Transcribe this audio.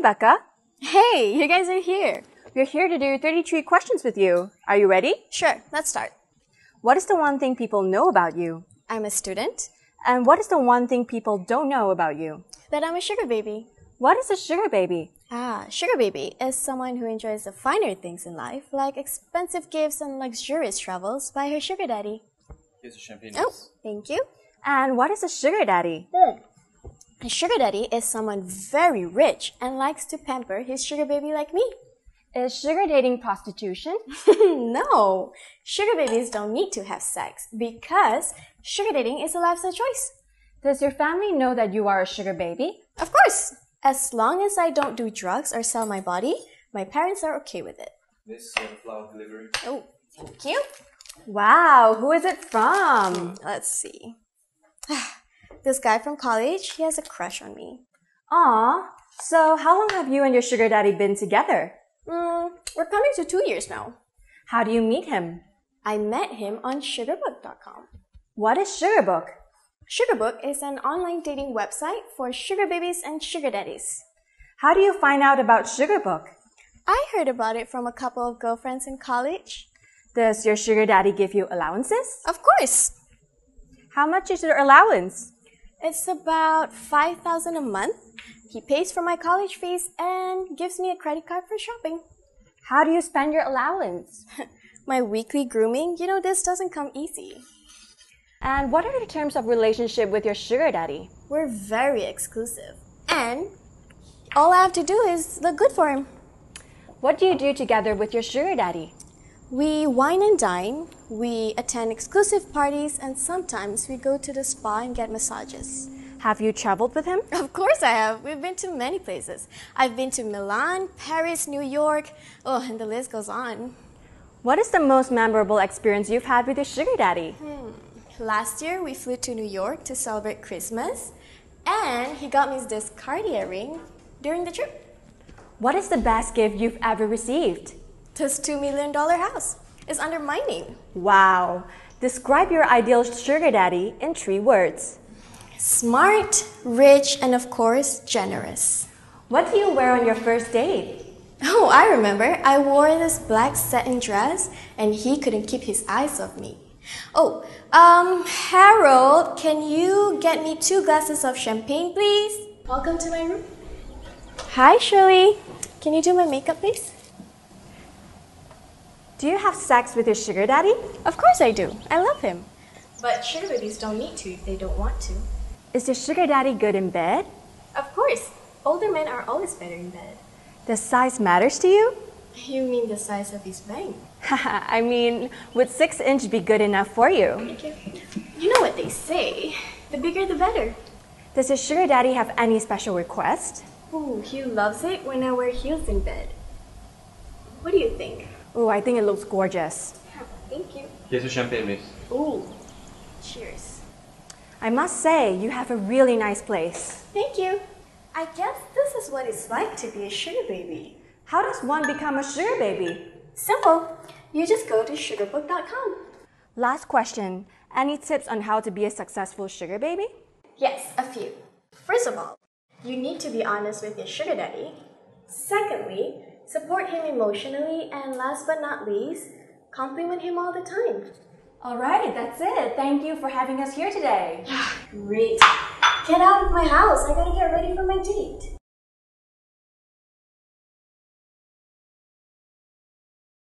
Becca. Hey, you guys are here. We're here to do 33 questions with you. Are you ready? Sure, let's start. What is the one thing people know about you? I'm a student. And what is the one thing people don't know about you? That I'm a sugar baby. What is a sugar baby? Ah, sugar baby is someone who enjoys the finer things in life, like expensive gifts and luxurious travels by her sugar daddy. Here's a champagne. Oh, thank you. And what is a sugar daddy? A sugar daddy is someone very rich and likes to pamper his sugar baby like me. Is sugar dating prostitution? no, sugar babies don't need to have sex because sugar dating is a lifestyle choice. Does your family know that you are a sugar baby? Of course, as long as I don't do drugs or sell my body, my parents are okay with it. Miss you have flower delivery. Oh, thank you. Wow, who is it from? Hmm. Let's see. this guy from college, he has a crush on me. Aw, so how long have you and your sugar daddy been together? Mm, we're coming to two years now. How do you meet him? I met him on sugarbook.com. What is Sugarbook? Sugarbook is an online dating website for sugar babies and sugar daddies. How do you find out about Sugarbook? I heard about it from a couple of girlfriends in college. Does your sugar daddy give you allowances? Of course, How much is your allowance? It's about 5000 a month. He pays for my college fees and gives me a credit card for shopping. How do you spend your allowance? My weekly grooming, you know, this doesn't come easy. And what are the terms of relationship with your sugar daddy? We're very exclusive. And all I have to do is look good for him. What do you do together with your sugar daddy? We wine and dine, we attend exclusive parties, and sometimes we go to the spa and get massages. Have you traveled with him? Of course I have. We've been to many places. I've been to Milan, Paris, New York. Oh, and the list goes on. What is the most memorable experience you've had with your sugar daddy? Hmm. Last year, we flew to New York to celebrate Christmas, and he got me this Cartier ring during the trip. What is the best gift you've ever received? This $2 million house is under my name. Wow. Describe your ideal sugar daddy in three words. Smart, rich, and of course, generous. What do you wear on your first date? Oh, I remember. I wore this black satin dress, and he couldn't keep his eyes off me. Oh, um, Harold, can you get me two glasses of champagne, please? Welcome to my room. Hi, Shirley. Can you do my makeup, please? Do you have sex with your sugar daddy? Of course I do. I love him. But sugar babies don't need to if they don't want to. Is your sugar daddy good in bed? Of course. Older men are always better in bed. Does size matters to you? You mean the size of his vein? I mean, would six inch be good enough for you? Thank you. You know what they say. The bigger the better. Does your sugar daddy have any special request? Ooh, he loves it when I wear heels in bed. What do you think? Oh, I think it looks gorgeous. Thank you. Here's a champagne, miss. Ooh. Cheers. I must say, you have a really nice place. Thank you. I guess this is what it's like to be a sugar baby. How does one become a sugar baby? Simple. You just go to sugarbook.com. Last question. Any tips on how to be a successful sugar baby? Yes, a few. First of all, you need to be honest with your sugar daddy. Secondly, support him emotionally. And last but not least, compliment him all the time. All right, that's it. Thank you for having us here today. Great. Get out of my house. I gotta get ready for my date.